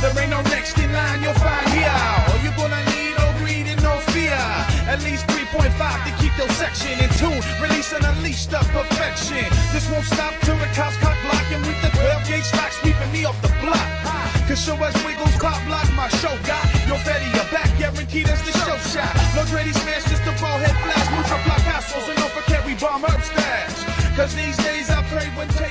There ain't no next in line, you'll find here. All you're gonna need, no greed and no fear. At least 3.5 to keep your section in tune. Release and unleash the perfection. This won't stop till the cops cock block and with the 12 gauge lock sweeping me off the block. Cause show us wiggles, pop block, my show got your fatty, your back, guaranteed that's the show shot. No Grady smash, just a ball head flash, block castles, and don't forget bomb herb stash. Cause these days I play with.